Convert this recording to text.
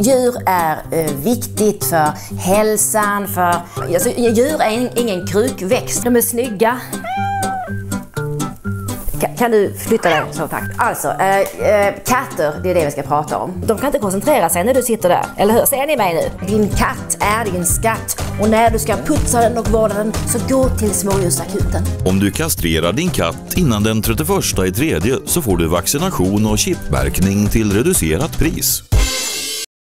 Djur är eh, viktigt för hälsan, för... Alltså, djur är ingen krukväxt. De är snygga. Ka- Kan du flytta dig så tack? Alltså, eh, eh, katter, det är det vi ska prata om. De kan inte koncentrera sig när du sitter där, eller hur? Ser ni mig nu? Din katt är din skatt och när du ska putsa den och vårda den så gå till smådjursakuten. Om du kastrerar din katt innan den 31 i tredje så får du vaccination och chipmärkning till reducerat pris.